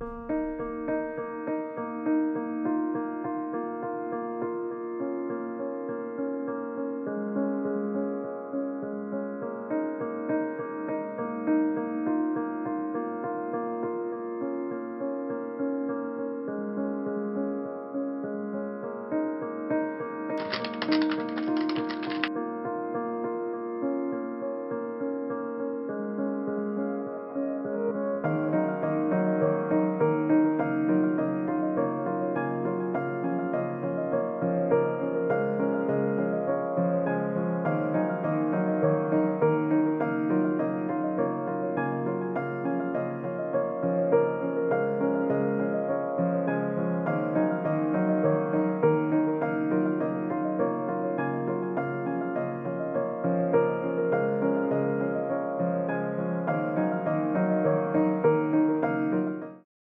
you